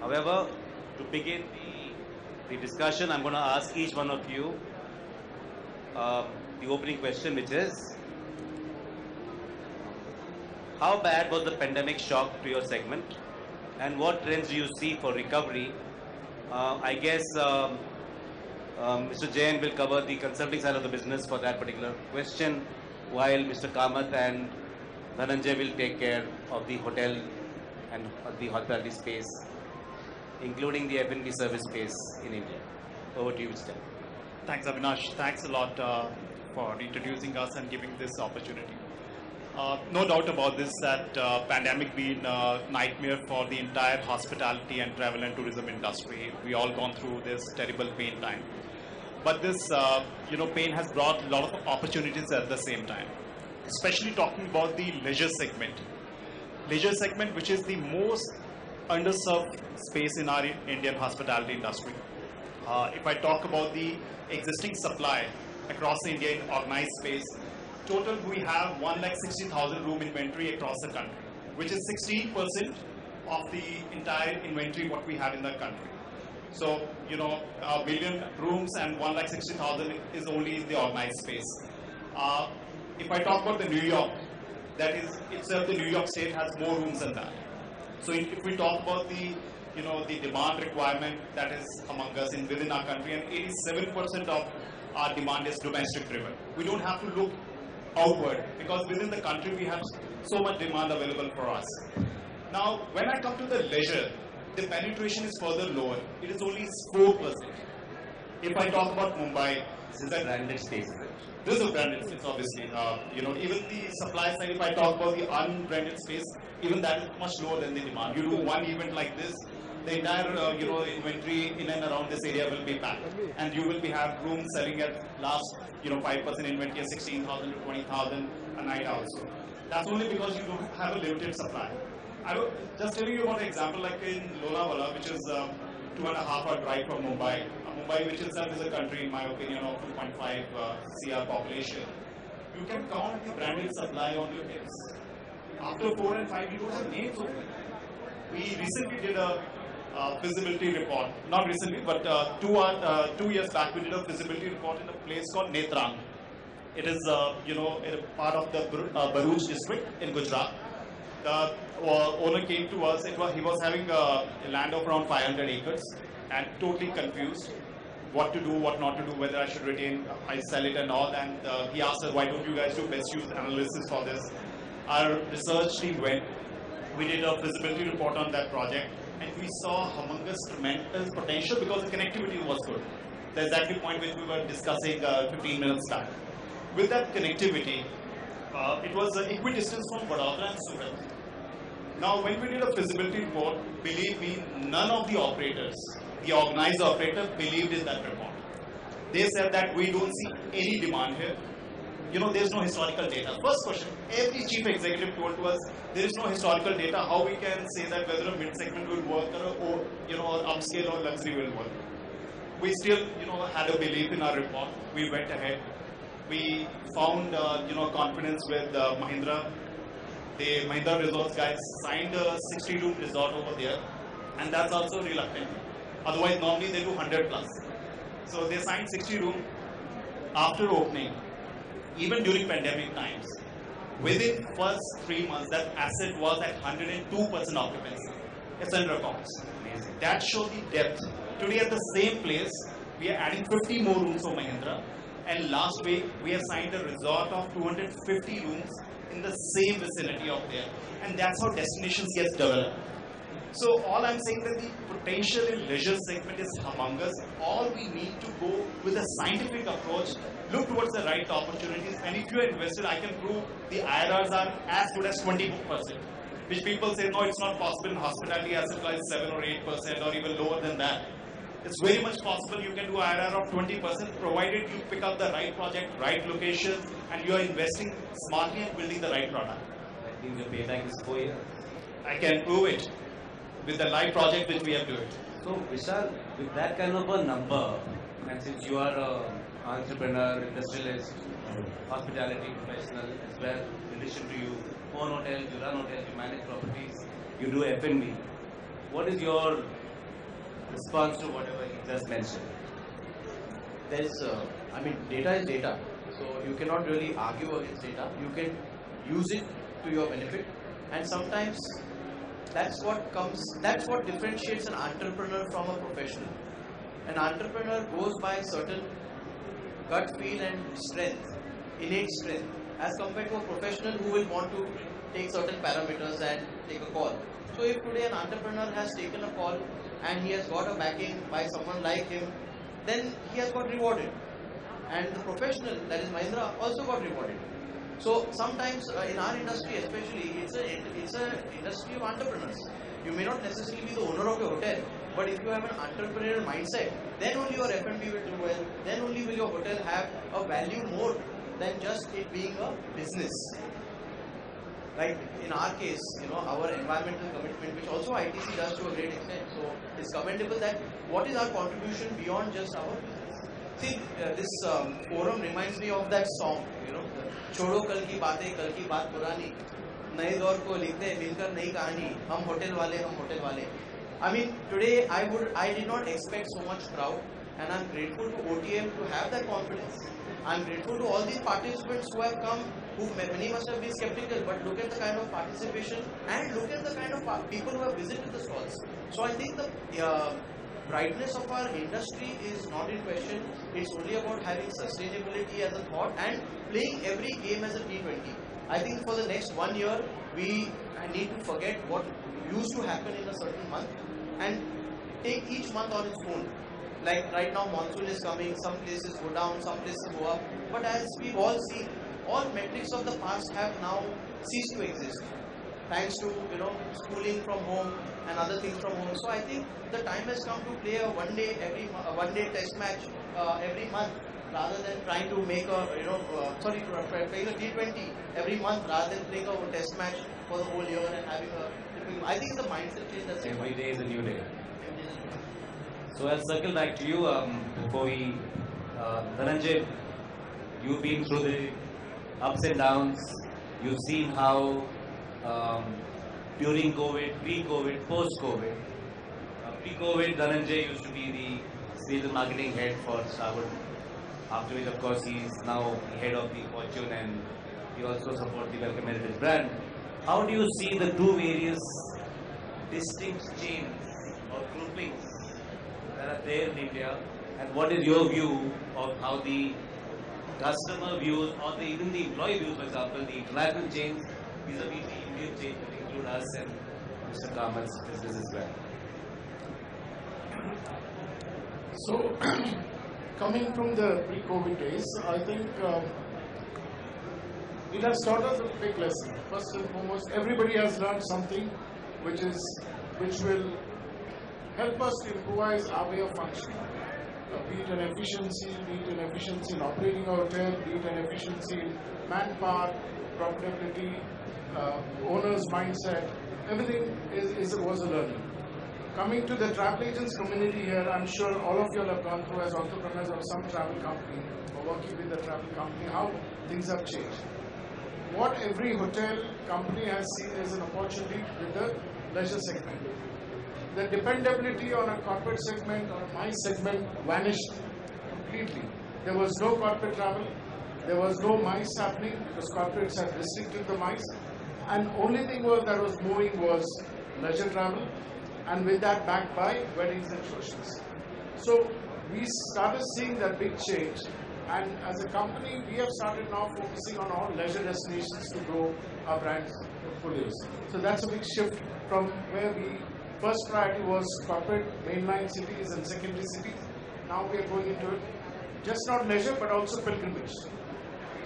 However, to begin the, the discussion, I'm going to ask each one of you uh, the opening question, which is How bad was the pandemic shock to your segment? And what trends do you see for recovery? Uh, I guess um, um, Mr. Jain will cover the consulting side of the business for that particular question, while Mr. Kamath and Dhananjay will take care of the hotel and the hospitality space, including the F&B service space in India. Over to you, Mr. Thanks, Avinash. Thanks a lot uh, for introducing us and giving this opportunity. Uh, no doubt about this that uh, pandemic been a nightmare for the entire hospitality and travel and tourism industry. We all gone through this terrible pain time. But this, uh, you know, pain has brought a lot of opportunities at the same time. Especially talking about the leisure segment. Leisure segment, which is the most underserved space in our Indian hospitality industry. Uh, if I talk about the existing supply across India in organized space, total we have 1,60,000 room inventory across the country, which is 16% of the entire inventory what we have in the country. So, you know, a billion rooms and 1,60,000 is only in the organized space. Uh, if I talk about the New York, that is itself the New York State has more rooms than that. So if we talk about the you know the demand requirement that is among us in within our country, and 87% of our demand is domestic driven. We don't have to look outward because within the country we have so much demand available for us. Now, when I come to the leisure, the penetration is further lower. It is only 4%. If I talk about Mumbai, This is a branded space. this is a branded space, obviously. Uh, you know, even the supply side, if I talk about the unbranded space, even that is much lower than the demand. You do one event like this, the entire, uh, you know, inventory in and around this area will be packed. And you will be have rooms selling at last, you know, 5% inventory, 16,000 to 20,000 a night also. That's only because you don't have a limited supply. I will just tell you about an example like in Lonavala, which is um, two and a half hour drive from Mumbai. Mumbai, which itself is a country, in my opinion, of 2.5 uh, CR population. You can count the branded supply on your hips. After four and five, you don't have names. We recently did a uh, report. Not recently, but uh, two, uh, two years back, we did a feasibility report in a place called Netrang. It is, uh, you know, part of the Bur- uh, district in Gujarat. The uh, owner came to us. It was he was having a land of around 500 acres and totally confused what to do, what not to do, whether I should retain, I sell it and all. And uh, he asked us, why don't you guys do best use analysis for this? Our research team went. We did a feasibility report on that project, and we saw humongous, tremendous potential because the connectivity was good. The exactly point which we were discussing uh, 15 minutes back. With that connectivity, uh, it was uh, equidistance from Vadodara and Surat. Now, when we did a feasibility report, believe me, none of the operators, the organized operator, believed in that report. They said that we don't see any demand here. You know, there's no historical data. First question, every chief executive told to us, there is no historical data. How we can say that whether a mid segment will work or, or you know, upscale or luxury will work? We still, you know, had a belief in our report. We went ahead. We found, uh, you know, confidence with uh, Mahindra the Mahindra Resorts guys signed a 60 room resort over there, and that's also reluctant. Otherwise, normally they do 100 plus. So they signed 60 room after opening, even during pandemic times. Within first three months, that asset was at 102% occupancy. It's under records. Amazing. That showed the depth. Today at the same place, we are adding 50 more rooms for Mahindra. And last week, we have signed a resort of 250 rooms in the same vicinity of there. And that's how destinations get developed. So all I'm saying that the potential in leisure segment is humongous. All we need to go with a scientific approach, look towards the right opportunities, and if you're invested, I can prove the IRRs are as good as 20%. Which people say, no, it's not possible in hospitality asset class 7 or 8% or even lower than that. It's very much possible you can do IRR of 20% provided you pick up the right project, right locations, and you are investing smartly and building the right product. I think the payback is four years. I can prove it with the live project which we have doing. So, Vishal, with that kind of a number, and since you are an entrepreneur, industrialist, hospitality professional as well, in addition to you own hotels, you run hotels, you manage properties, you do F&B. What is your response to whatever he just mentioned? there's, uh, I mean, data is data. So you cannot really argue against data. You can use it to your benefit. And sometimes that's what comes, that's what differentiates an entrepreneur from a professional. An entrepreneur goes by certain gut feel and strength, innate strength, as compared to a professional who will want to take certain parameters and take a call. So if today an entrepreneur has taken a call and he has got a backing by someone like him, then he has got rewarded. And the professional, that is Mahindra, also got rewarded. So sometimes uh, in our industry, especially, it's a it's a industry of entrepreneurs. You may not necessarily be the owner of your hotel, but if you have an entrepreneurial mindset, then only your F&B will do well. Then only will your hotel have a value more than just it being a business. Like in our case, you know, our environmental commitment, which also ITC does to a great extent. So it's commendable that what is our contribution beyond just our business. See, uh, this um, forum reminds me of that song, you know, छोड़ो कल की बातें कल की बात पुरानी नए दौर को लिखते हैं मिलकर नई कहानी हम होटल वाले हम होटल वाले I mean, today I would, I did not expect so much crowd, and I'm grateful to OTM to have that confidence. I'm grateful to all these participants who have come, who many must have been skeptical, but look at the kind of participation and look at the kind of pa- people who have visited the stalls. So I think the uh, brightness of our industry is not in question. It's only about having sustainability as a thought and playing every game as a T20. I think for the next one year, we need to forget what used to happen in a certain month and take each month on its own. Like right now, monsoon is coming, some places go down, some places go up. But as we've all seen, all metrics of the past have now ceased to exist. Thanks to you know schooling from home and other things from home. So I think the time has come to play a one day every one day test match uh, every month rather than trying to make a you know uh, sorry to playing a T20 every month rather than playing a test match for the whole year and having a I think it's a mindset change that's Every day is a new day. Every day is a- So I'll circle back to you um, before we. Uh, Dhananjay, you've been through the ups and downs. You've seen how um, during COVID, pre-COVID, post-COVID. Uh, pre-COVID, Dhananjay used to be the sales and marketing head for Starwood. After which, of course, he is now head of the Fortune and he also supports the Welcome Heritage brand. How do you see the two various distinct chains or groupings that are there in India, and what is your view of how the customer views or the, even the employee views, for example, the international chains vis-a-vis the Indian chains that include us and Mr. Kamal's business as well? So, coming from the pre-COVID days, I think um, it has taught us a big lesson. First and foremost, everybody has learned something which is which will help us to improvise our way of functioning. Uh, be it an efficiency, be it an efficiency in operating our hotel, be it an efficiency in manpower, profitability, uh, owner's mindset, everything is, is was a learning. Coming to the travel agents community here, I'm sure all of you all have gone through as entrepreneurs of some travel company or working with the travel company, how things have changed. What every hotel company has seen as an opportunity with the leisure segment. The dependability on a corporate segment or a MICE segment vanished completely. There was no corporate travel, there was no MICE happening because corporates had restricted the MICE, and only thing was that was moving was leisure travel, and with that backed by weddings and socials. So we started seeing that big change, and as a company, we have started now focusing on all leisure destinations to grow our brands portfolios. So that's a big shift from where we first priority was corporate mainline cities and secondary cities. Now we are going into it, just not leisure but also pilgrimage.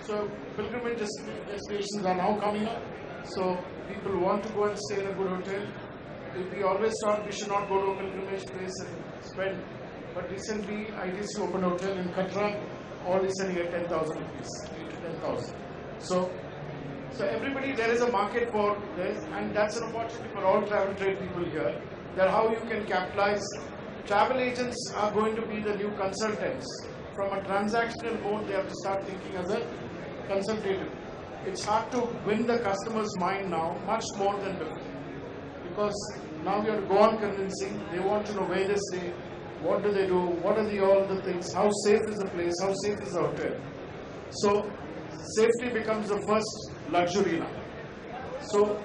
So pilgrimage destinations are now coming up. So people want to go and stay in a good hotel. We always thought we should not go to a pilgrimage place and spend. But recently, ITC opened a hotel in Katra, all is selling at 10,000 rupees, 8 to 10,000. So, so everybody, there is a market for this, and that's an opportunity for all travel trade people here. That how you can capitalize. Travel agents are going to be the new consultants. From a transactional mode, they have to start thinking as a consultative. It's hard to win the customer's mind now, much more than before because now you have to go on convincing. They want to know where they stay, what do they do, what are the all the things, how safe is the place, how safe is the hotel. So safety becomes the first luxury now. So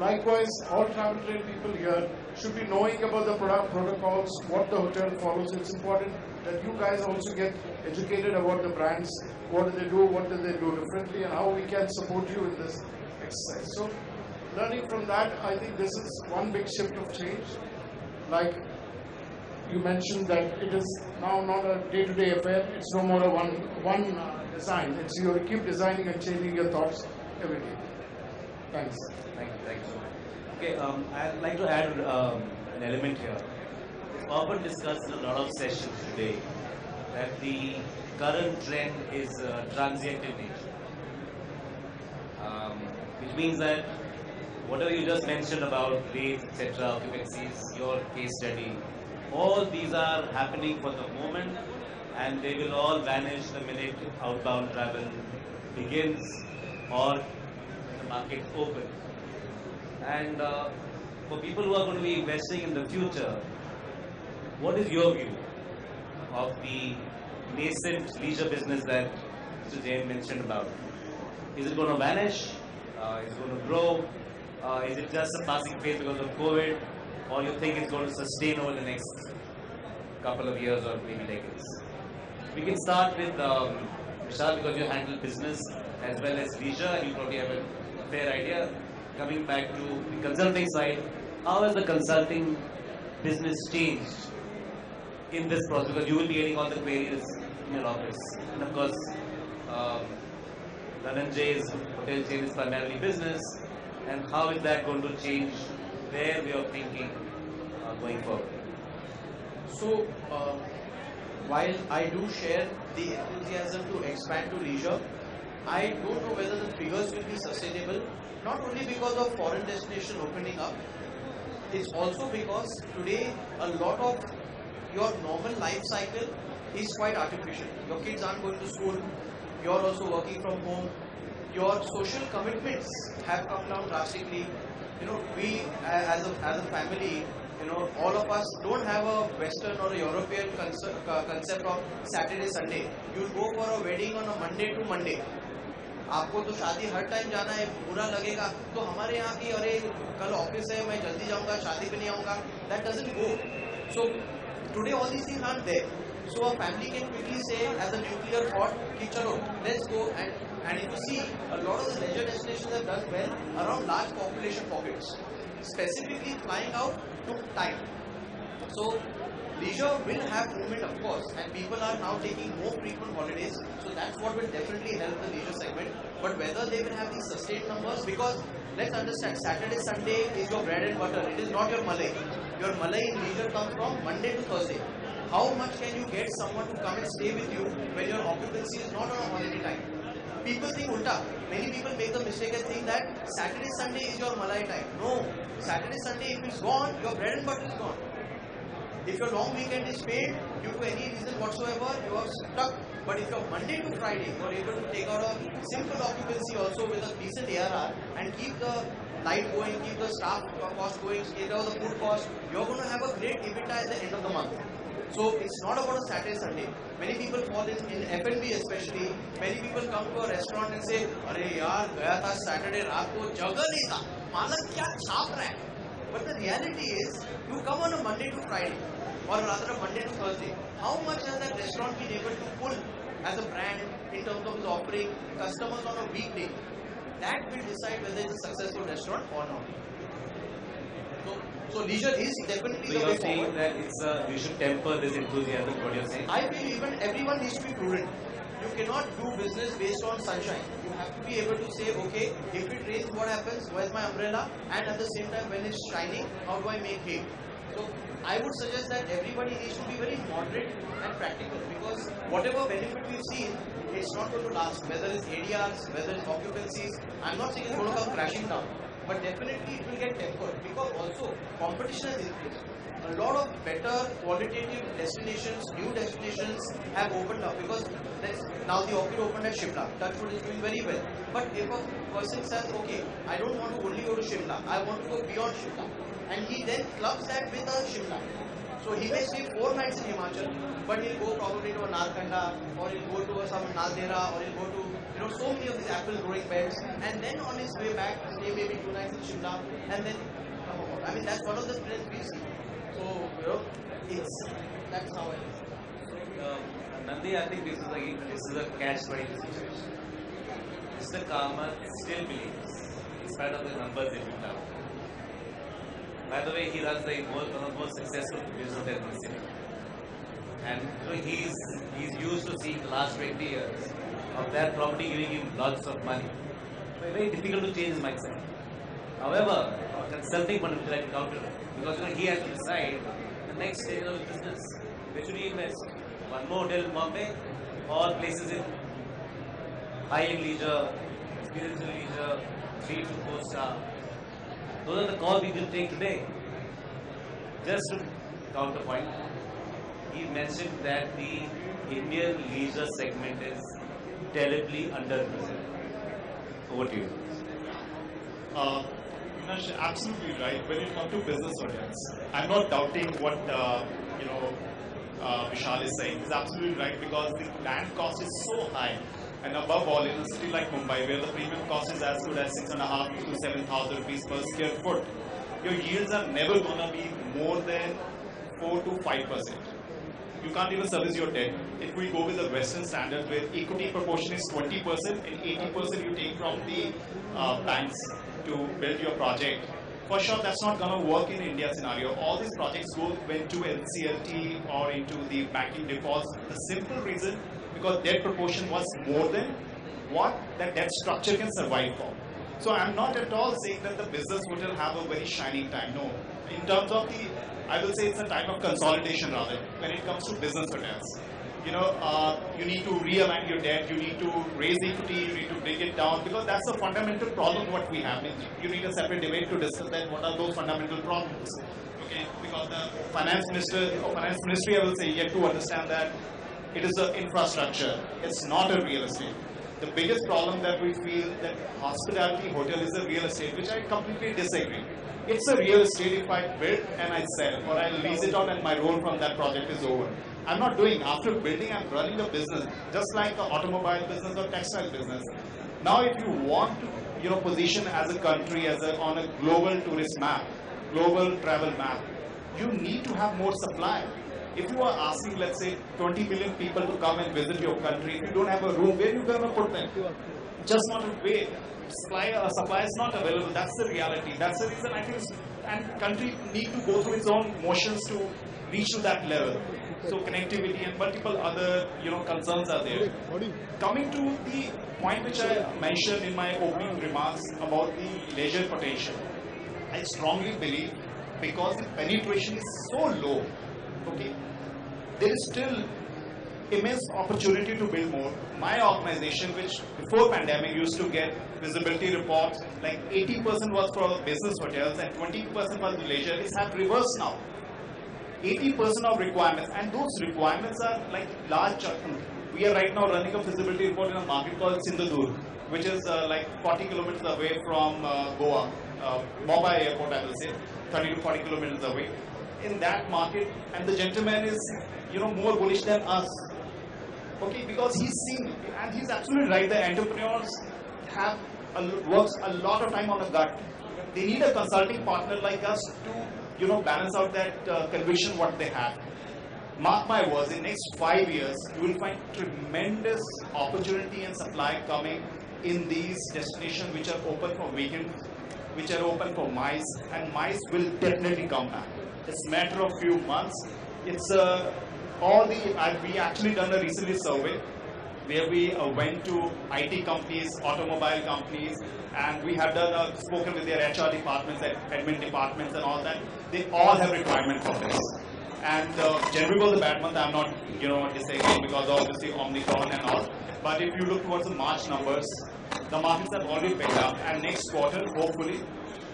likewise, all travel trade people here should be knowing about the product protocols, what the hotel follows. It's important that you guys also get educated about the brands, what do they do, what do they do differently, and how we can support you in this exercise. So learning from that, I think this is one big shift of change. Like you mentioned that it is now not a day-to-day affair. It's no more a one one uh, design. It's you keep designing and changing your thoughts every day. Thanks. Thank you, thank you so much. Okay, um, I'd like to add um, an element here. Often discussed in a lot of sessions today that the current trend is uh, transient in nature. Um, which means that whatever you just mentioned about rates, etc., occupancies, your case study, all these are happening for the moment and they will all vanish the minute outbound travel begins or the market opens. And uh, for people who are going to be investing in the future, what is your view of the nascent leisure business that Mr. Jain mentioned about? Is it going to vanish? Uh, is it going to grow? Uh, is it just a passing phase because of COVID? Or you think it's going to sustain over the next couple of years or maybe decades? We can start with um, Vishal because you handle business as well as leisure and you probably have a fair idea. Coming back to the consulting side, how has the consulting business changed in this process? Because you will be getting all the queries in your office. And of course, um, Dhananjay's hotel chain is primarily business. And how is that going to change their way of thinking uh, going forward? So, uh, while I do share the enthusiasm to expand to leisure, I don't know whether the figures will be sustainable, not only because of foreign destination opening up, it's also because today a lot of your normal life cycle is quite artificial. Your kids aren't going to school, you're also working from home, your social commitments have come down drastically. You know, we as a, as a family, you know, all of us don't have a Western or a European concept, uh, of Saturday, Sunday. You go for a wedding on a Monday to Monday. आपको तो शादी हर time जाना है बुरा लगेगा तो हमारे यहाँ की अरे कल ऑफ़िस है मैं जल्दी जाऊँगा शादी पे नहीं आऊँगा that doesn't go so Today all these things aren't there. So a family can quickly say as a nuclear thought, hey, chalo, let's go and and if you see a lot of the leisure destinations have done well around large population pockets, specifically flying out took time. So leisure will have movement of course and people are now taking more frequent holidays so that's what will definitely help the leisure segment but whether they will have these sustained numbers because let's understand Saturday Sunday is your bread and butter it is not your Malay your Malay in leisure comes from Monday to Thursday how much can you get someone to come and stay with you when your occupancy is not on a holiday time people think ulta. Many people make the mistake and think that Saturday, Sunday is your Malay time. No. Saturday, Sunday, if it's gone, your bread and butter is gone. If your long weekend is paid due to any reason whatsoever, you are stuck. But if you're Monday to Friday, you are able to take out a simple occupancy also with a decent ARR and keep the light going, keep the staff cost going, take out the food cost, you're going to have a great EBITDA at the end of the month. So it's not about a Saturday Sunday. Many people fall in, in F&B especially. Many people come to a restaurant and say, अरे यार गया था Saturday रात को जगह नहीं था मालक क्या छाप रहा है But the reality is, you come on a Monday to Friday, or rather a Monday to Thursday. How much has that restaurant been able to pull as a brand in terms of offering customers on a weekday? That will decide whether it's a successful restaurant or not. So, so leisure is definitely So the way you're saying forward. that it's a, we should temper this enthusiasm, what you're saying? I feel even everyone needs to be prudent. You cannot do business based on sunshine. You have to be able to say, okay, if it rains, what happens? Where's my umbrella? And at the same time, when it's shining, how do I make hay? So I would suggest that everybody needs to be very moderate and practical because whatever benefit we've seen, it's not going to last. Whether it's ADRs, whether it's occupancies, I'm not saying it's going to come crashing down, but definitely it will get tempered because also competition has increased a lot of better qualitative destinations, new destinations have opened up because now the Orchid opened at Shimla. Touchwood is doing very well. But if a person says, okay, I don't want to only go to Shimla, I want to go beyond Shimla. and he then clubs that with a Shimla. So he may stay four nights in Himachal, but he'll go probably to a Narkanda, or he'll go to a, some Naldera, or he'll go to you know so many of these apple growing beds, and then on his way back stay maybe two nights in Shimla, and then come about. I mean that's one of the trends we see. So it's that's how it is. Um, Nandi, I think this is a this is a catch twenty situation. Mr. Kamath still believes, in spite of the numbers they put out. By the way, he runs the most, one of the most successful business in the city. And know, he's he's used to seeing the last 20 years of that property giving him lots of money. So very difficult to change his mindset. However, consulting fund which I counter because you know, he has to decide next stage of business. Where should invest? One more hotel in Bombay places in high-end leisure, experiential leisure, three to four star. Those are the calls we will take today. Just to counterpoint, he mentioned that the Indian leisure segment is terribly underrepresented. Over to you. Uh, Absolutely right. When it comes to business hotels, I'm not doubting what uh, you know uh, Vishal is saying. He's absolutely right because the land cost is so high, and above all, in a city like Mumbai, where the premium cost is as good as six and a half to seven thousand rupees per square foot, your yields are never gonna be more than four to five percent. You can't even service your debt. If we go with the Western standard where equity proportion is 20% and 80% you take from the uh, banks to build your project, for sure that's not going to work in India scenario. All these projects go went to NCLT or into the banking defaults. The simple reason because debt proportion was more than what that debt structure can survive for. So I'm not at all saying that the business hotel have a very shining time. No. In terms of the, I will say it's a time of consolidation rather when it comes to business hotels. You know, uh, you need to realign your debt, you need to raise equity, you need to bring it down because that's a fundamental problem what we have. You need a separate debate to discuss that what are those fundamental problems. Okay, because the finance minister or finance ministry I will say yet to understand that it is an infrastructure, it's not a real estate. The biggest problem that we feel that hospitality hotel is a real estate, which I completely disagree. It's a real estate if I build and I sell, or I lease it out and my role from that project is over. I'm not doing after building. I'm running a business, just like the automobile business or textile business. Now, if you want to, you know, position as a country as a, on a global tourist map, global travel map, you need to have more supply. If you are asking, let's say, 20 million people to come and visit your country, if you don't have a room, where are you going to put them? Just not a way. Supply, uh, supply is not available. That's the reality. That's the reason I think, and country need to go through its own motions to reach to that level. So connectivity and multiple other, you know, concerns are there. Coming to the point which I mentioned in my opening remarks about the leisure potential, I strongly believe because the penetration is so low, okay, there is still immense opportunity to build more. My organization, which before pandemic used to get feasibility reports, like 80% was for business hotels and 20% was leisure, is have reversed now. 80% of requirements, and those requirements are like large. We are right now running a feasibility report in a market called Sindhudur, which is uh, like 40 kilometers away from uh, Goa, uh, Mumbai airport, I will say, 30 to 40 kilometers away. In that market, and the gentleman is, you know, more bullish than us. Okay, because he's seen, and he's absolutely right. The entrepreneurs have a, works a lot of time on a gut. They need a consulting partner like us to you know, balance out that uh, conviction what they have. Mark my words, in next five years, you will find tremendous opportunity and supply coming in these destinations which are open for weekends, which are open for mice, and mice will definitely come back. It's a matter of few months. It's uh, all the, uh, we actually done a recently survey where we uh, went to IT companies, automobile companies, and we have done uh, spoken with their HR departments, admin departments, and all that. They all have requirement for this. And uh, January was a bad month. I'm not, you know, disagreeing because obviously Omicron and all. But if you look towards the March numbers, the markets have already picked up, and next quarter, hopefully,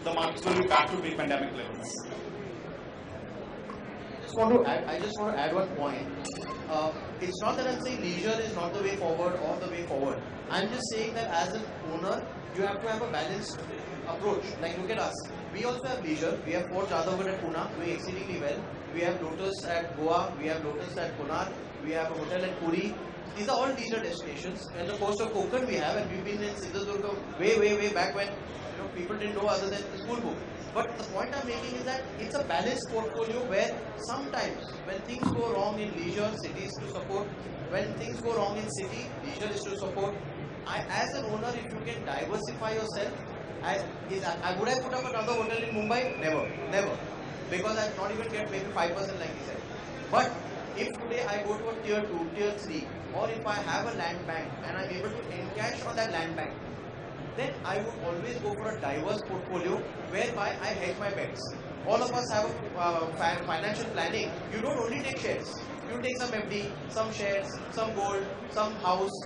the markets will be back to pre-pandemic levels. just want to add, I just want to add one point. Uh, it's not that I'm saying leisure is not the way forward or the way forward. I'm just saying that as an owner, you have to have a balanced approach. Like look at us. we also have leisure. We have Fort Jadhavgadh at Pune doing exceedingly well. We have Lotus at Goa. We have Lotus at Konark. We have a hotel at Puri. These are all leisure destinations. And the coast of Konkan we have, and we've been in Sindhudurga way, way, way back when know people didn't know other than the school book. But the point I'm making is that it's a balanced portfolio where sometimes when things go wrong in leisure, cities to support. When things go wrong in city, leisure is to support. I, as an owner, if you can diversify yourself, as is, I, would I put up another hotel in Mumbai? Never, never, because I'd not even get maybe five percent like he said. But if today I go to a tier two, tier three, or if I have a land bank and I'm able to encash on that land bank, then I would always go for a diverse portfolio whereby I hedge my bets. All of us have a uh, financial planning. You don't only take shares. You take some FD, some shares, some gold, some house.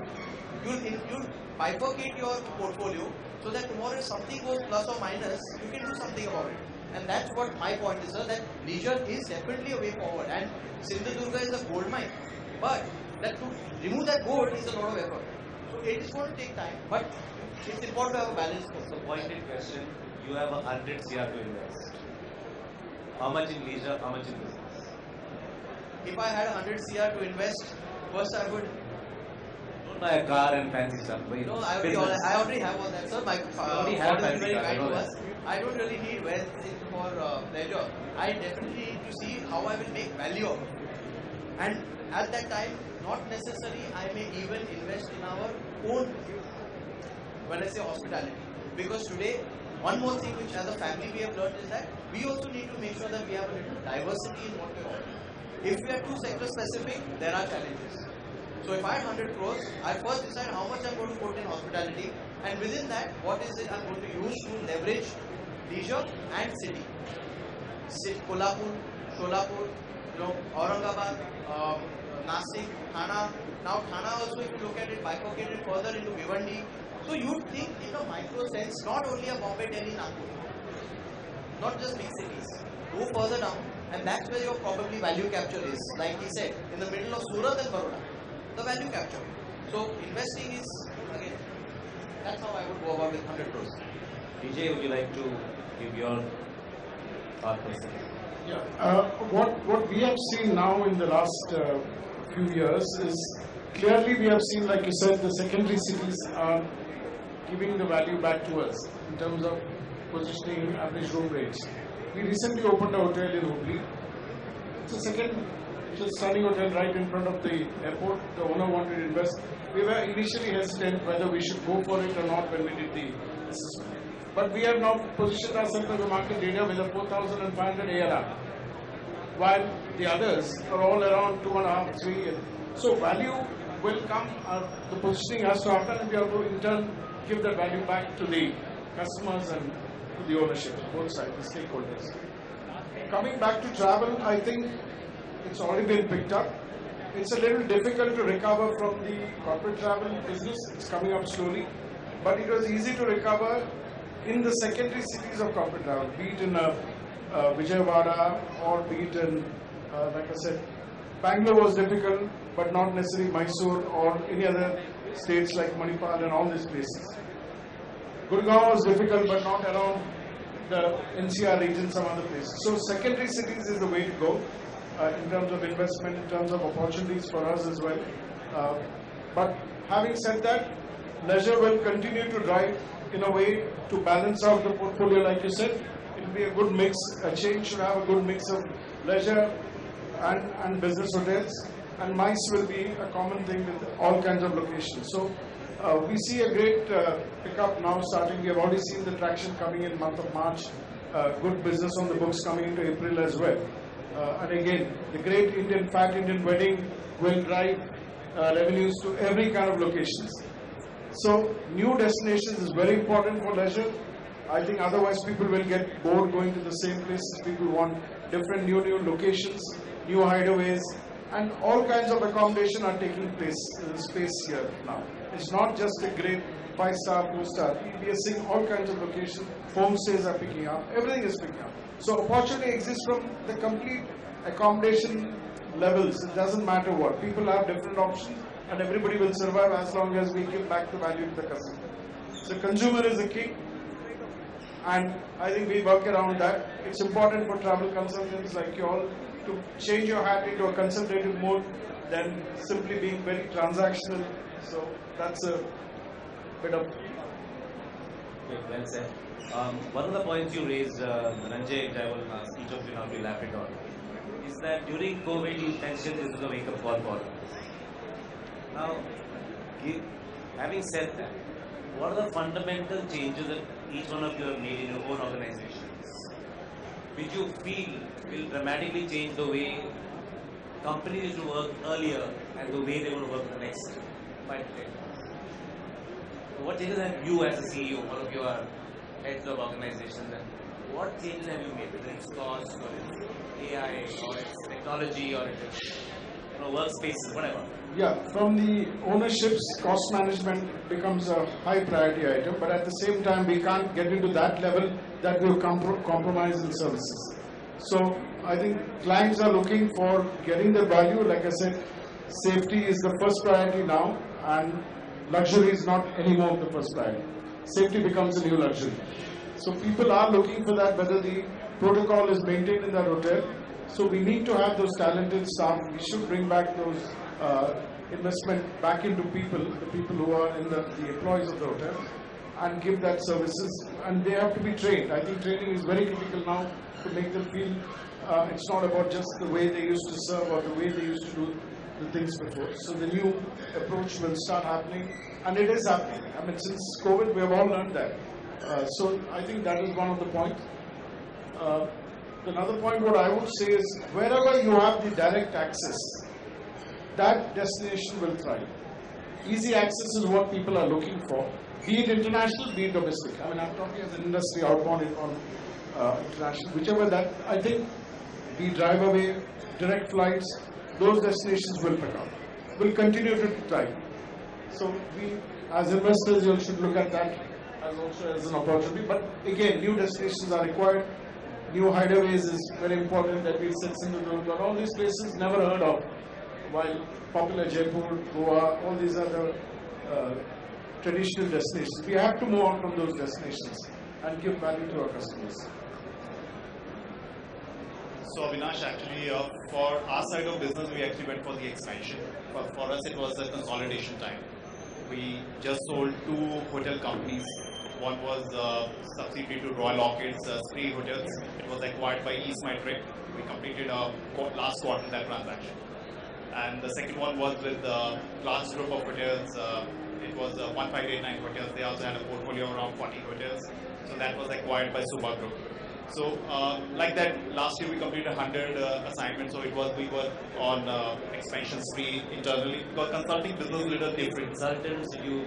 You'll, you'll bifurcate your portfolio so that tomorrow if something goes plus or minus, you can do something about it. And that's what my point is, sir, that leisure is definitely a way forward. And Sindhudurga is a gold mine. But that to remove that gold is a lot of effort. So it is going to take time. But it's important to have a balance. So pointed question, you have a 100 CR to invest. How much in leisure, how much in business? If I had 100 CR to invest, first I would Don't buy a car and fancy stuff, but you No, know, I already, business. I already have all that, sir. My uh, already have father is very kind to us. I don't really need wealth for uh, pleasure. I definitely need to see how I will make value of it. And at that time, not necessarily I may even invest in our own, when I say hospitality. Because today, one more thing which as a family we have learned is that we also need to make sure that we have a little diversity in what we offer. If we are too sector specific, there are challenges. So if I have 100 crores, I first decide how much I'm going to put in hospitality, and within that, what is it I'm going to use to leverage leisure and city. Sit Kolhapur, Sholapur, you know, Aurangabad, um, Nasik, Thana. Now Thana also, if you look at it, bifurcated further into Bhiwandi. So you think in a micro sense, not only a Bombay, Delhi, Nagpur, not just big cities. Go further down, and that's where your probably value capture is. Like he said, in the middle of Surat and Baroda, the value capture. So investing is again, that's how I would go about with 100 crores. DJ, would you like to give your thought process? Yeah, uh, what, what we have seen now in the last uh, few years is clearly we have seen, like you said, the secondary cities are giving the value back to us in terms of positioning average room rates. We recently opened a hotel in Hubli. It's a second, it's a stunning hotel right in front of the airport. The owner wanted to invest. We were initially hesitant whether we should go for it or not when we did the assessment. But we have now positioned ourselves as a market leader with a 4,500 ARR, while the others are all around two and a half, three. So value will come. Uh, the positioning has to happen, and we have to in turn give that value back to the customers and to the ownership, both sides, the stakeholders. Coming back to travel, I think it's already been picked up. It's a little difficult to recover from the corporate travel business. It's coming up slowly, but it was easy to recover in the secondary cities of corporate travel, be it in uh, uh, Vijayawada or be it in, uh, like I said, Bangalore was difficult, but not necessarily Mysore or any other states like Manipal and all these places. Gurgaon was difficult, but not around the NCR region, some other places. So secondary cities is the way to go uh, in terms of investment, in terms of opportunities for us as well. Uh, but having said that, leisure will continue to drive in a way to balance out the portfolio, like you said. It will be a good mix. A chain should have a good mix of leisure and, and business hotels. And MICE will be a common thing with all kinds of locations. So uh, we see a great uh, pickup now starting. We have already seen the traction coming in month of March. Uh, good business on the books coming into April as well. Uh, and again, the great Indian fat Indian wedding will drive uh, revenues to every kind of locations. So new destinations is very important for leisure. I think otherwise people will get bored going to the same places. People want different new new locations, new hideaways, and all kinds of accommodation are taking place the space here now. It's not just a great five star, four star. We are seeing all kinds of locations. Homestays are picking up. Everything is picking up. So opportunity exists from the complete accommodation levels. It doesn't matter what. People have different options and everybody will survive as long as we give back the value to the customer. So consumer is the king. and I think we work around that. It's important for travel consultants like you all to change your hat into a consultative mode than simply being very transactional. So that's a bit of well said. Um, one of the points you raised, uh, Ranjay, which I will ask each of you now to elaborate on, is that during COVID, mentioned this was a wake-up call for. Now, having said that, what are the fundamental changes that each one of you have made in your own organizations, which you feel will dramatically change the way companies used to work earlier and the way they will work the next five to? So what changes have you as a CEO, one of your heads of organizations, and what changes have you made? Whether it's cost or it's AI or it's technology or it's you know, workspaces, whatever. Yeah, from the ownerships, cost management becomes a high priority item, but at the same time, we can't get into that level that will compro- compromise in services. So I think clients are looking for getting the value. Like I said, safety is the first priority now, and luxury is not anymore the first priority. Safety becomes a new luxury. So people are looking for that, whether the protocol is maintained in that hotel. So we need to have those talented staff. We should bring back those uh, investment back into people, the people who are in the, the employees of the hotel, and give that services. And they have to be trained. I think training is very critical now to make them feel uh, it's not about just the way they used to serve or the way they used to do the things before. So the new approach will start happening, and it is happening. I mean, since COVID, we have all learned that. Uh, so I think that is one of the points. Uh, another point, what I would say is, wherever you have the direct access, that destination will thrive. Easy access is what people are looking for, be it international, be it domestic. I mean, I'm talking as an industry outbound in- on uh, international, whichever that, I think we drive away direct flights, those destinations will pick up, will continue to thrive. So we, as investors, you should look at that as also as an opportunity. But again, new destinations are required. New hideaways is very important that we set in the road. But all these places never heard of. While popular Jaipur, Goa, all these other uh, traditional destinations, we have to move on from those destinations and give value to our customers. So Avinash, actually, uh, for our side of business, we actually went for the expansion. For, for us, it was a consolidation time. We just sold two hotel companies. One was uh, subsidiary to Royal Orchids, uh, three hotels. It was acquired by East Metric. We completed uh, qu- last quarter that transaction. And the second one was with the large group of hotels. Uh, it was uh, 1589 hotels. They also had a portfolio of around 40 hotels. So that was acquired by Suba Group. So, uh, like that, last year we completed 100 uh, assignments. So it was we were on uh, expansion spree internally because consulting business little different. Consultants, you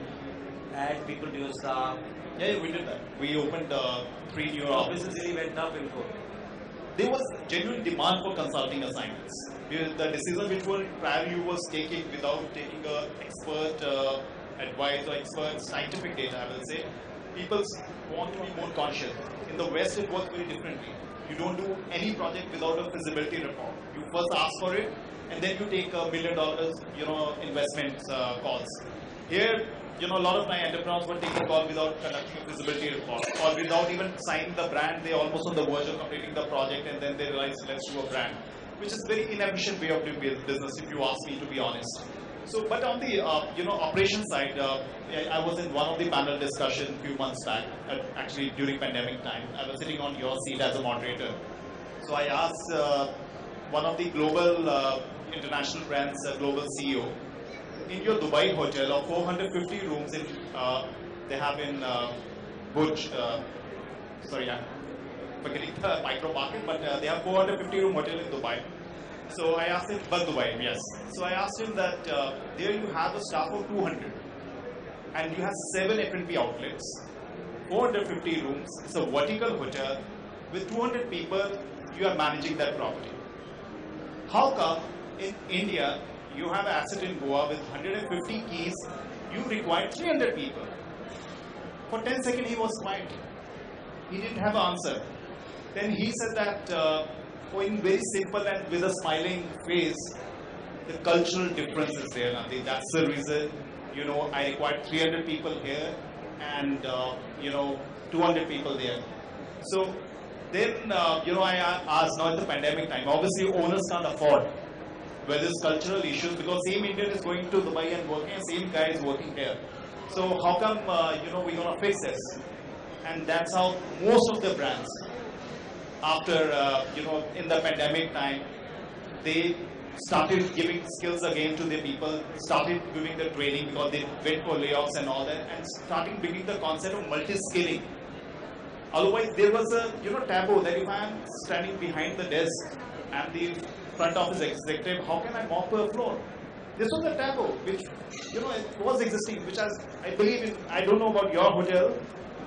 add people to your staff? Yeah, yeah, we did that. We opened uh, three new offices. really went up in COVID. There was genuine demand for consulting assignments. The decision which were prior you was taking without taking a expert advice or expert scientific data, I will say, people want to be more conscious. In the West, it works very differently. You don't do any project without a feasibility report. You first ask for it, and then you take a million dollars, you know, investment uh, calls. Here, you know, a lot of my entrepreneurs were taking call without conducting a feasibility report or without even signing the brand. They're almost on the verge of completing the project, and then they realize let's do a brand, which is very inefficient way of doing business, if you ask me to be honest. So, but on the uh, you know operation side, uh, I, was in one of the panel discussion a few months back, actually during pandemic time. I was sitting on your seat as a moderator. So I asked uh, one of the global uh, international brands, uh, global CEO, in your Dubai hotel of 450 rooms in uh, they have in Burj. Sorry, I'm forgetting the micro market, but they have 450 room hotel in Dubai. So I asked him, but yes. So I asked him that uh, there you have a staff of 200, and you have seven F&B outlets, 450 rooms. It's a vertical hotel with 200 people. You are managing that property. How come in India you have an asset in Goa with 150 keys, you require 300 people? For 10 seconds he was quiet. He didn't have an answer. Then he said that uh, in very simple and with a smiling face, the cultural difference is there, Nandi. That's the reason, you know, I required 300 people here and, uh, you know, 200 people there. So then, uh, you know, I asked, now at the pandemic time, obviously owners can't afford where there's cultural issues because same Indian is going to Dubai and working same guy is working here. So how come, uh, you know, we're going to fix this? And that's how most of the brands, after, uh, you know, in the pandemic time, they started giving skills again to the people, started giving the training because they went for layoffs and all that, and starting bringing the concept of multi-skilling. Otherwise, there was a you know taboo that if I am standing behind the desk and the front office executive, how can I mop a floor? This was a taboo which you know it was existing, which as I believe in. I don't know about your hotel,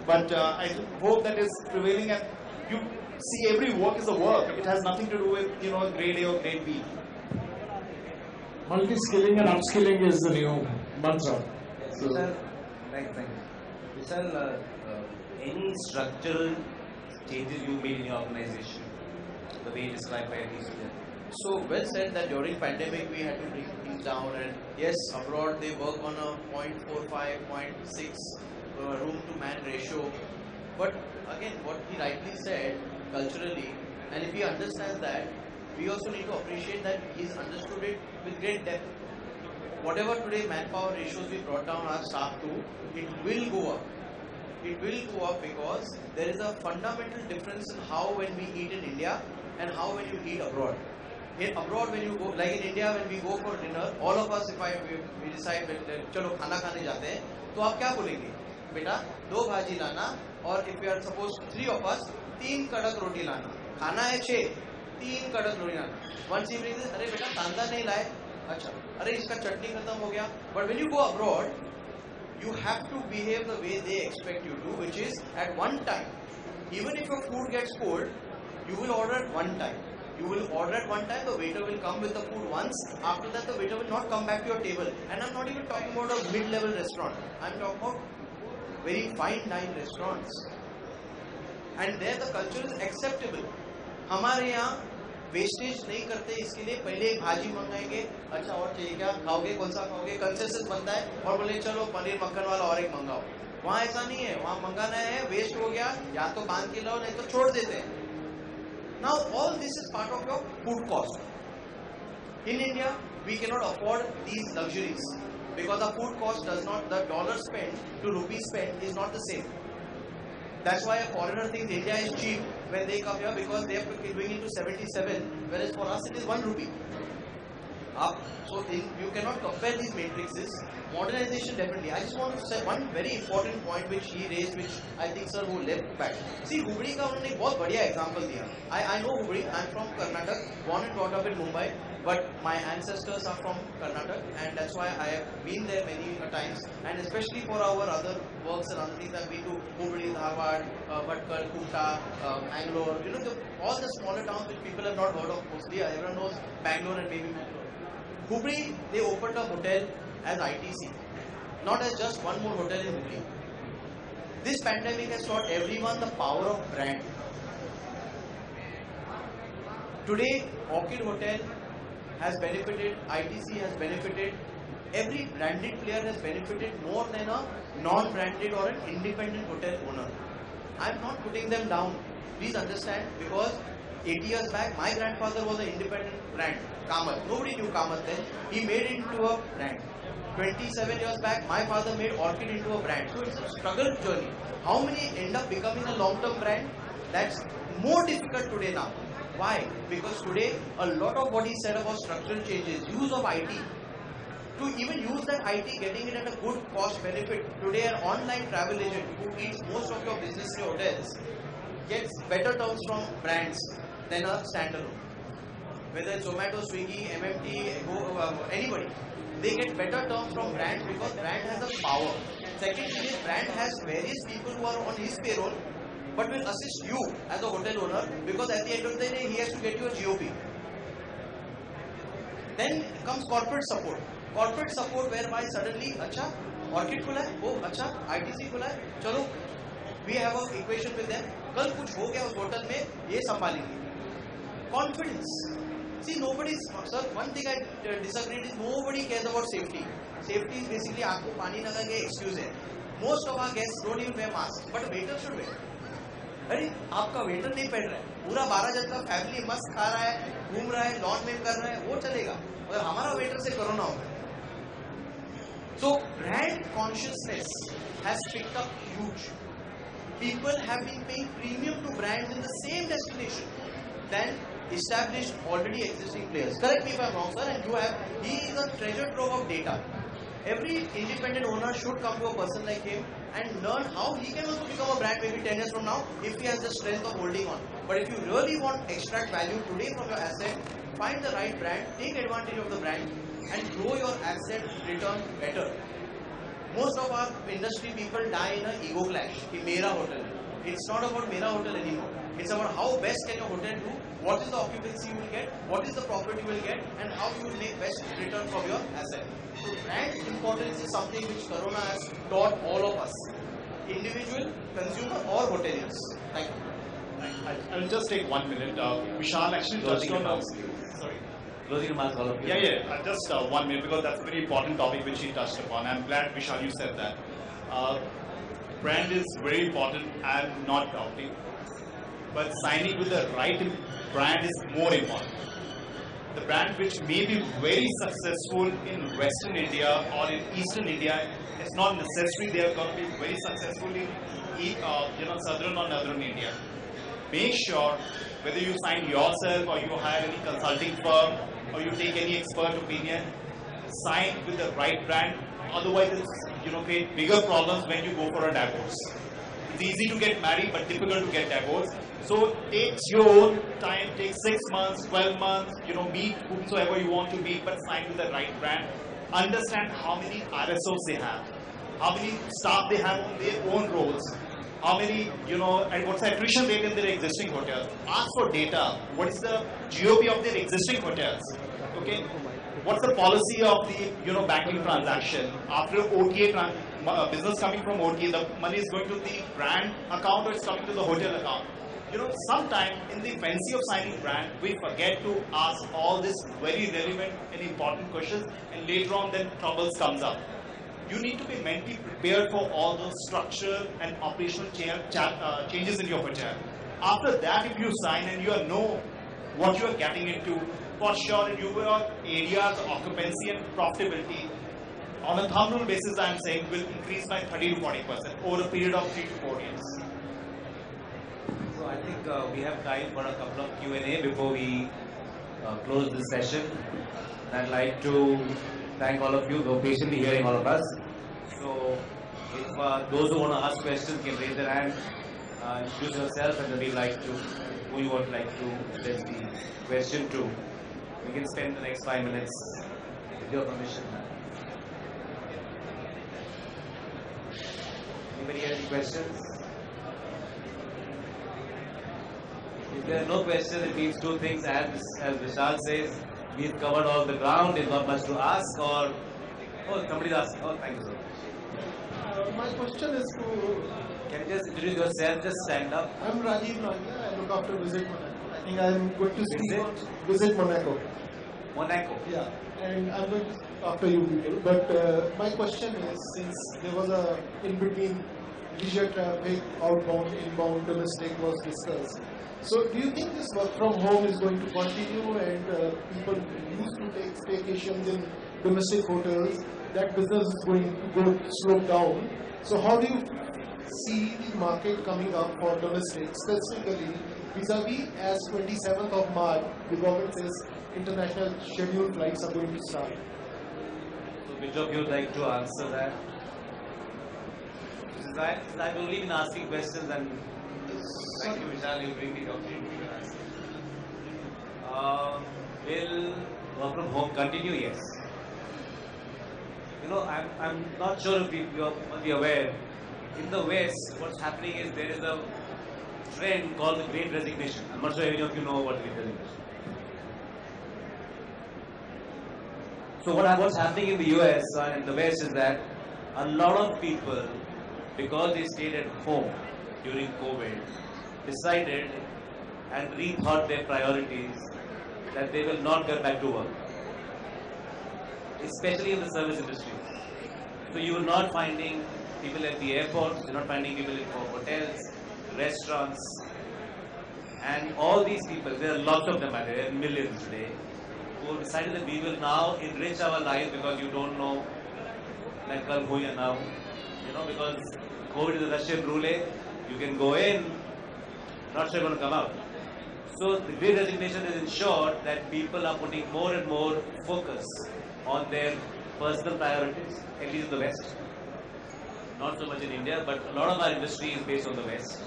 but uh, I hope that is prevailing. And you see, every work is a work. It has nothing to do with you know grade A or grade B. Multi-skilling and upskilling is the new mantra. So- Sir, thank, thank you. Sir, uh, uh, any structural changes you made in your organization, the way described by these So well said that during pandemic we had to bring things down and yes abroad they work on a 0.45, 0.6 uh, room to man ratio. But again what he rightly said culturally and if he understands that we also need to appreciate that he's understood it with great depth. Whatever today manpower ratios we brought down our staff to, it will go up. It will go up because there is a fundamental difference in how when we eat in India and how when you eat abroad. In abroad when you go, like in India when we go for dinner, all of us if I we, we decide that, that, चलो खाना खाने जाते हैं तो आप क्या बोलेंगे बेटा दो भाजी लाना और if we are suppose three of us तीन कड़क रोटी लाना खाना है छः तीन कड़क रोटी लाना वन सी अरे बेटा कांदा नहीं लाए अच्छा अरे इसका चटनी खत्म हो गया but when you go abroad you have to behave the way they expect you to, which is at one time. Even if your food gets cold, you will order at one time. You will order at one time, the waiter will come with the food once. After that, the waiter will not come back to your table. And I'm not even talking about a mid level restaurant, I'm talking about very fine dine restaurants. And there the culture is acceptable. हमारे यहाँ wastage नहीं करते, इसके लिए पहले भाजी मंगाएँगे। अच्छा और चाहिए क्या? खाओगे? कौन सा खाओगे? कंसेंसस बनता है। और बोले, चलो, पनीर, मक्खन वाला और एक मंगाओ। वहाँ ऐसा नहीं है। वहाँ मंगाना है वेस्ट हो गया, या तो बाँध के लाओ, नहीं तो छोड़ देते हैं। Now all this is part of your food cost in India we cannot afford these luxuries because the food cost does not, the dollar spent to rupee spent is not the same. That's why a foreigner thinks India is cheap when they come here because they are doing it to 77, whereas for us it is 1 rupee. Up. So in, you cannot compare these matrices. Modernization definitely. I just want to say one very important point which he raised, which I think sir who left back. See Hubli का उन्होंने एक बहुत बढ़िया example दिया. I I know Hubli. I'm from Karnataka, born and brought up in Mumbai, but my ancestors are from Karnataka, and that's why I have been there many times. And especially for our other works and other things, I've been to Hubli, Dharwad, uh, Bhatkar, Kutta, um, Bangalore. You know, the, all the smaller towns which people have not heard of. Mostly, everyone knows Bangalore and maybe Bangalore. Hubli, they opened a hotel as ITC, not as just one more hotel in Hubli. This pandemic has taught everyone the power of brand. Today, Orchid Hotel has benefited, ITC has benefited, every branded player has benefited more than a non-branded or an independent hotel owner. I'm not putting them down. Please understand because 80 years back, my grandfather was an independent brand, Kamat. Nobody knew Kamat then. He made it into a brand. 27 years back, my father made Orchid into a brand. So it's a struggle journey. How many end up becoming a long-term brand? That's more difficult today now. Why? Because today, a lot of what he said about structural changes, use of IT, to even use that IT, getting it at a good cost benefit. Today, an online travel agent who eats most of your business in hotels gets better terms from brands than a standalone. Whether it's Zomato, Swiggy, MMT, uh, anybody, they get better terms from brands because brand has a power. Second thing is brand has various people who are on his payroll but will assist you as a hotel owner because at the end of the day he has to get you a GOP. Then comes corporate support. Corporate support whereby suddenly, अच्छा Orchid खुला है ओ अच्छा ITC खुला है चलो we have a equation with them कल कुछ हो गया उस होटल में ये संभालेंगे confidence See, nobody is, sir, one thing I uh, disagree is nobody cares about safety. Safety is basically आपको पानी न लगे excuse है. Most of our guests don't even wear masks, but a waiter should wear. अरे, आपका waiter नहीं पहन रहा है। पूरा बारह जन का फैमिली मस्त खा रहा है, घूम रहा है लॉन्ड मेन कर रहा है, वो चलेगा। मगर हमारा वेटर से कोरोना हो गया। So brand consciousness has picked up huge people have been paying premium to brand in the same destination then established, already existing players. Correct me if i'm wrong, sir, and you have, he is a treasure trove of data. every independent owner should come to a person like him and learn how he can also become a brand maybe 10 years from now if he has the strength of holding on. But if you really want extract value today from your asset, find the right brand, take advantage of the brand and grow your asset return better. Most of our industry people die in an ego clash. Ki mera hotel. It's not about mera hotel anymore. It's about how best can your hotel do, what is the occupancy you will get, what is the profit you will get, and how you will make best return from your asset. So brand importance is something which Corona has taught all of us, individual, consumer, or hoteliers. Thank you. I- I'll just take one minute. Uh, Vishal actually touched Closing on. remarks. Sorry. Closing remarks, all of you. Yeah, yeah. Uh, just uh, one minute because that's a very important topic which he touched upon. I'm glad Vishal you said that. Uh, brand is very important. I'm not doubting, but signing with the right brand is more important. The brand which may be very successful in Western India or in Eastern India, it's not necessary they are going to be very successful in uh, you know Southern or Northern India. Make sure whether you sign yourself or you hire any consulting firm or you take any expert opinion, sign with the right brand. Otherwise, it's you know create bigger problems when you go for a divorce. It's easy to get married, but difficult to get divorced. So take your own time, take six months, 12 months, you know, meet whomsoever you want to meet, but sign with the right brand. Understand how many RSOs they have, how many staff they have on their own roles, how many, you know, and what's the attrition rate in their existing hotels. Ask for data. What is the GOP of their existing hotels? Okay. What's the policy of the, you know, banking transaction after OTA uh, business coming from OTA, the money is going to the brand account or it's coming to the hotel account. You know, sometimes in the fancy of signing brand, we forget to ask all these very relevant and important questions, and later on, then troubles comes up. You need to be mentally prepared for all those structure and operational cha- cha- uh, changes in your hotel. After that, if you sign and you know what you are getting into, for sure, in your areas, occupancy and profitability, on a thumb rule basis, I am saying will increase by 30 to 40 percent over a period of three to four years. I think uh, we have time for a couple of Q&A before we uh, close this session. I'd like to thank all of you for patiently hearing all of us. So if uh, those who want to ask questions can raise their hand, uh, introduce yourself and then we'd like to, who you would like to address the question to. We can spend the next five minutes with your permission. Anybody have any questions? If there are no questions, it means two things. As, as Vishal says, we've covered all the ground. There's not much to ask. Or oh, somebody's asking. Oh, thank you, sir. Uh, my question is to, Can you just introduce yourself? Just stand up. I'm Rajiv Nagia, I look after Visit Monaco. I think I'm going to speak Visit? on Visit Monaco. Monaco. Yeah, and I'm going to after you people. But uh, my question is, since there was a in between leisure traffic, outbound, inbound, domestic was discussed. So do you think this work from home is going to continue and uh, people used to take staycations in domestic hotels? That business is going to go slow down. So how do you see the market coming up for domestic, specifically vis-a-vis as 27th of March, the government says international scheduled flights are going to start. So of you would like to answer that? Since, I, I've only been asking questions and thank you Vishal, you bring the opportunity to ask. Um, will work from home continue? Yes. You know, I'm, I'm not sure if you must be aware. In the West, what's happening is there is a trend called the Great Resignation. I'm not sure any of you know what Great Resignation. So what what's happening in the US and in the West is that a lot of people, because they stayed at home during COVID, decided and rethought their priorities that they will not get back to work, especially in the service industry. So you are not finding people at the airports, you're not finding people in hotels, restaurants, and all these people, there are lots of them, there are millions today, who have decided that we will now enrich our lives because you don't know like hui ya na. You know, because COVID is a Russian roulette, you can go in, not sure you're going to come out. So the great resignation is ensured that people are putting more and more focus on their personal priorities, at least in the West. Not so much in India, but a lot of our industry is based on the West.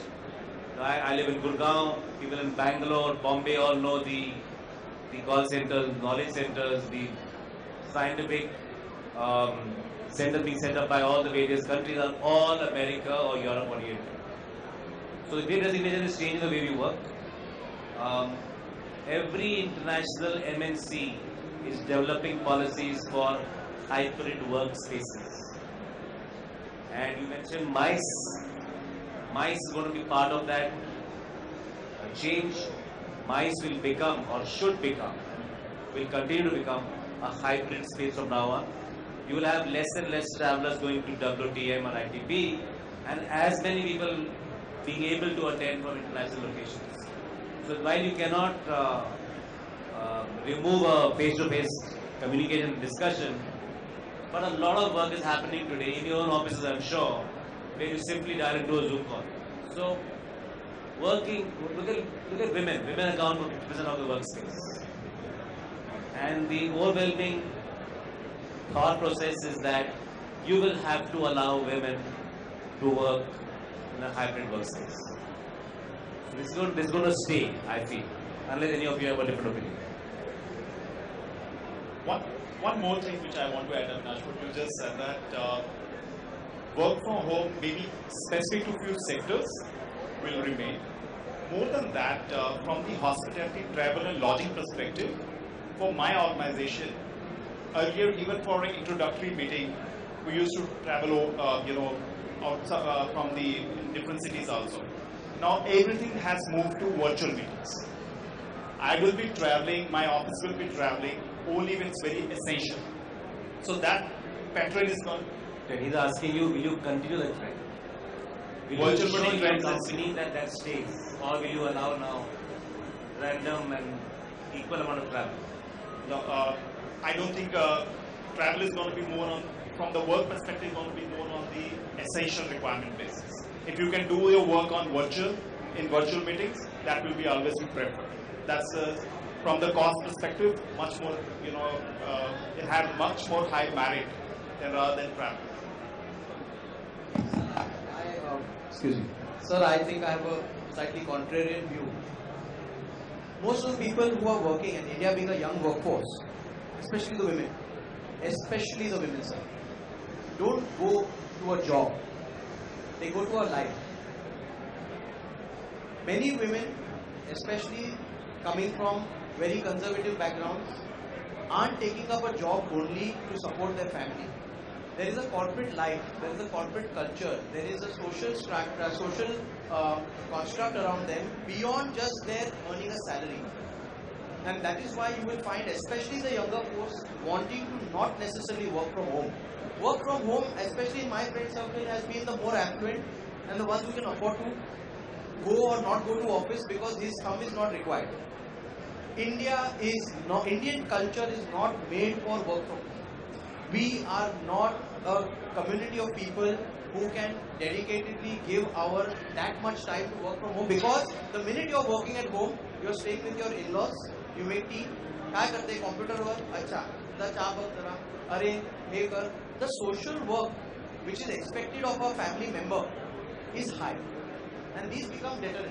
I, I live in Gurgaon, people in Bangalore, Bombay all know the, the call centers, knowledge centers, the scientific um, centers being set up by all the various countries are all America or Europe oriented. So the great resignation is changing the way we work. Um, every international MNC is developing policies for hybrid workspaces. And you mentioned MICE. MICE is going to be part of that uh, change. MICE will become or should become, will continue to become a hybrid space from now on. You will have less and less travelers going to WTM or ITB and as many people being able to attend from international locations. So while you cannot uh, uh, remove a face-to-face communication and discussion, but a lot of work is happening today in your own offices, I'm sure, where you simply dial into a Zoom call. So, working, look at, look at women. Women account for 50% of the workspace. And the overwhelming thought process is that you will have to allow women to work in a hybrid workspace. This is going, this is going to stay, I feel, unless any of you have a different opinion. One, one more thing which I want to add, Avinash, what you just said that uh, work from home, maybe specific to few sectors, will remain. More than that, uh, from the hospitality, travel, and lodging perspective, for my organization, earlier, even for an introductory meeting, we used to travel, uh, you know, uh, from the different cities also. Now everything has moved to virtual meetings. I will be traveling, my office will be traveling only when it's very essential. So that pattern is gone. Then he's asking you, will you continue that trend? Will Virtual you show meeting your company that that stays? Or will you allow now random and equal amount of travel? No, uh, I don't think uh, travel is going to be more on, from the work perspective, going to be more on the essential requirement basis. If you can do your work on virtual, in virtual meetings, that will be always be preferred. That's uh, from the cost perspective, much more, you know, uh, it has much more high merit than rather than travel. I, uh, excuse me. Sir, I think I have a slightly contrarian view. Most of the people who are working in India being a young workforce, especially the women, especially the women, sir, don't go to a job. They go to a life. Many women, especially coming from very conservative backgrounds, aren't taking up a job only to support their family. There is a corporate life, there is a corporate culture, there is a social structure, social uh, construct around them beyond just their earning a salary. And that is why you will find, especially the younger force, wanting to not necessarily work from home. Work from home, especially in my friend circle, has been the more affluent and the ones who can afford to go or not go to office because his thumb is not required. India is not, Indian culture is not made for work from home. We are not a community of people who can dedicatedly give our that much time to work from home because the minute you're working at home, you're staying with your in-laws, UAT क्या करते? Computer work अच्छा चाह आप जरा. अरे, हे कर. The social work which is expected of a family member is high and these become debtor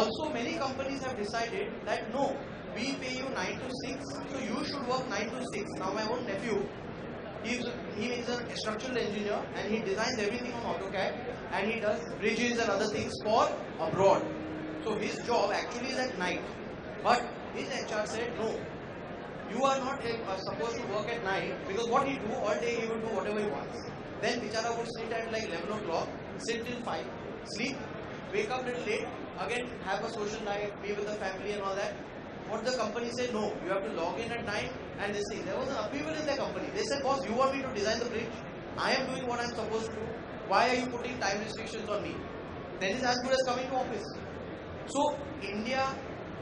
also many companies have decided that no we pay you nine to six so you should work nine to six now my own nephew he is a structural engineer and he design everything on AutoCAD and he does bridges and other things for abroad so his job actually is at night but his HR said no you are not uh, supposed to work at night because what he do all day he will do whatever he wants. Then Bichara would sit at like 11 o'clock, sit till 5, sleep, wake up little late, again have a social life, be with the family and all that. What the company said, no, you have to log in at 9 and this thing. There was an upheaval in the company. They said, boss, you want me to design the bridge? I am doing what I am supposed to do. Why are you putting time restrictions on me? then it's as good as coming to office. So India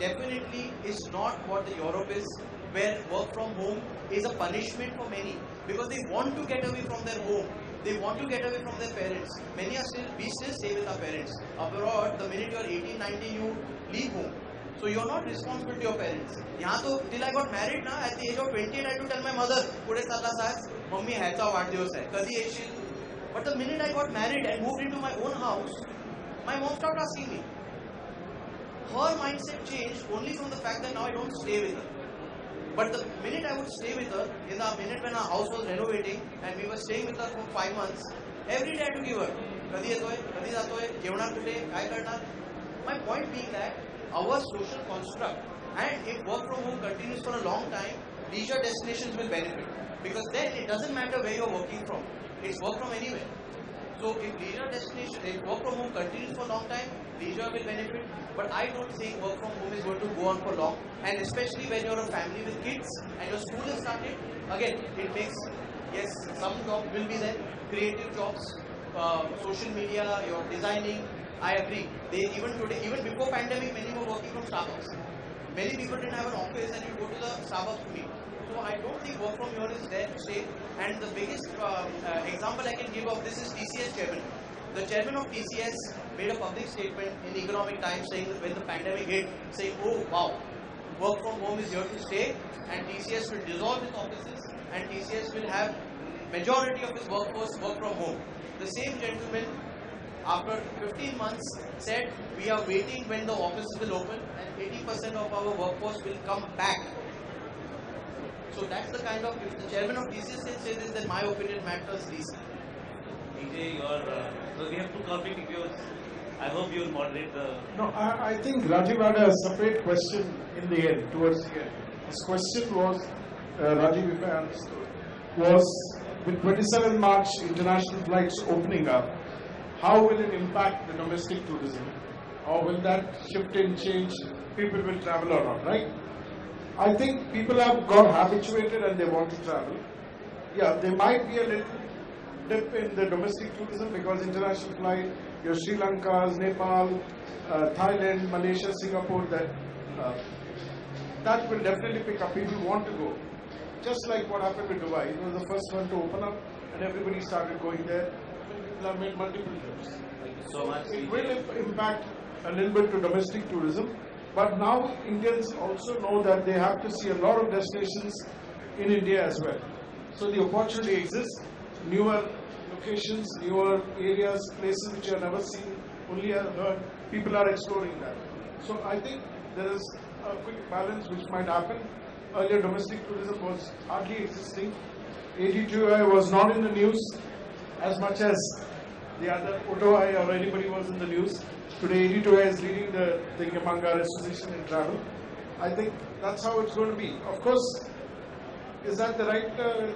definitely is not what the Europe is, where work from home is a punishment for many because they want to get away from their home. They want to get away from their parents. Many are still, we still stay with our parents. Abroad, the minute you are 18, 19, you leave home. So you're not responsible to your parents. यहाँ तो till I got married ना at the age of 28 I had to tell my mother पुढे चालला सास mummy ह्याचा वाढदिवस आहे कधी येशील But the minute I got married and moved into my own house, my mom stopped asking me. Her mindset changed only from the fact that now I don't stay with her. But the minute I would stay with her, in the minute when our house was renovating and we were staying with her for five months, every day I had to give her. कधी येतोय कधी जातोय जेवणार कुठे काय करणार My point being that our social construct and if work from home continues for a long time, leisure destinations will benefit. Because then it doesn't matter where you're working from. It's work from anywhere. so if leisure destination, if work from home continues for a long time, leisure will benefit. But I don't think work from home is going to go on for long. And especially when you're a family with kids and your school is started, again, it makes, yes, some jobs will be there, creative jobs, uh, social media, you're designing. I agree. They even today, even before pandemic, many were working from Starbucks. Many people didn't have an office and you go to the Starbucks to meet. So I don't think work from here is there to stay. And the biggest uh, uh, example I can give of this is TCS chairman. The chairman of TCS made a public statement in Economic Times saying that when the pandemic hit, saying, oh wow, work from home is here to stay and TCS will dissolve its offices and TCS will have majority of its workforce work from home. The same gentleman after 15 months said we are waiting when the offices will open and 80% of our workforce will come back so that's the kind of, if the chairman of TCS says this, then my opinion matters least. DJ, your, uh, so we have two conflicting views. I hope you'll moderate the. No, I, I think Rajiv had a separate question in the end, towards the end. His question was, uh, Rajiv, if I understood, was with 27 March international flights opening up, how will it impact the domestic tourism? Or will that shift and change, people will travel or not, right? I think people have got habituated and they want to travel. Yeah, there might be a little dip in the domestic tourism because international flight, your Sri Lankas, Nepal, uh, Thailand, Malaysia, Singapore, that uh, that will definitely pick up. People want to go. Just like what happened with Dubai, it was the first one to open up, and everybody started going there. People have made multiple trips. Thank you so much. It will im- impact a little bit to domestic tourism, but now Indians also know that they have to see a lot of destinations in India as well. So the opportunity exists, newer locations, newer areas, places which are never seen, only heard, people are exploring that. So I think there is a quick balance which might happen. Earlier domestic tourism was hardly existing. ADTOI was not in the news as much as the other OTOAI or anybody was in the news. Today, ADTOI is leading the, the Yamanga Association in travel. I think that's how it's going to be. Of course, is that the right uh,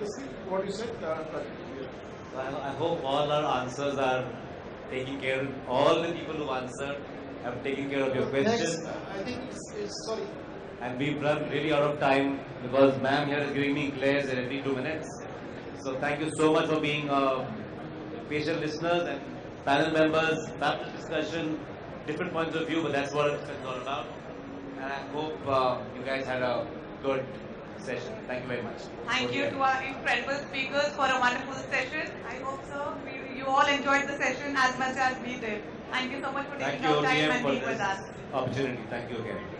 what you said? Uh, but, yeah. So I, I hope all our answers are taking care of all the people who answered have taken care of your questions. Next, I think it's, it's sorry. And we've run really out of time because ma'am here is giving me glares every two minutes. So thank you so much for being uh, patient listeners and panel members, panel discussion, different points of view, but that's what it's all about. And I hope uh, you guys had a good session. Thank you very much. Thank you to our incredible speakers for a wonderful session. I hope so. We, you all enjoyed the session as much as we did. Thank you so much for taking you, out time and being with us. opportunity. Thank you again.